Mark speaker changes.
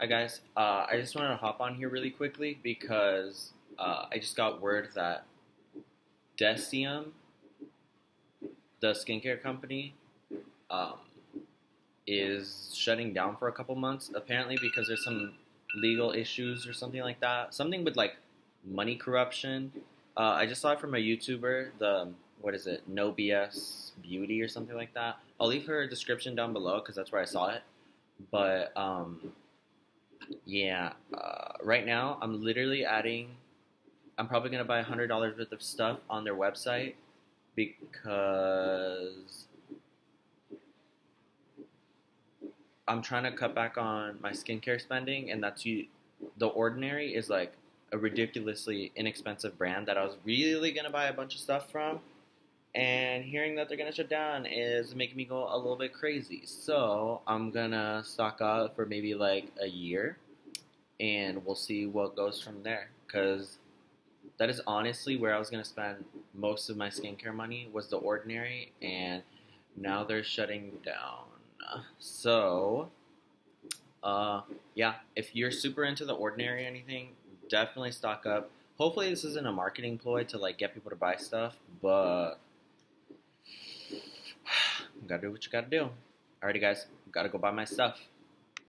Speaker 1: Hi guys, uh, I just wanted to hop on here really quickly because uh, I just got word that Deciem, the skincare company, um, is shutting down for a couple months. Apparently, because there's some legal issues or something like that. Something with like money corruption. Uh, I just saw it from a YouTuber. The what is it? No BS Beauty or something like that. I'll leave her description down below because that's where I saw it. But um, yeah, uh, right now I'm literally adding. I'm probably gonna buy hundred dollars worth of stuff on their website because I'm trying to cut back on my skincare spending, and that's you. The Ordinary is like a ridiculously inexpensive brand that I was really gonna buy a bunch of stuff from, and hearing that they're gonna shut down is making me go a little bit crazy. So I'm gonna stock up for maybe like a year, and we'll see what goes from there. Cause that is honestly where I was gonna spend most of my skincare money was the Ordinary, and now they're shutting down. So, uh, yeah, if you're super into the Ordinary or anything, definitely stock up. Hopefully, this isn't a marketing ploy to like get people to buy stuff, but gotta do what you gotta do. Alrighty, guys, gotta go buy my stuff.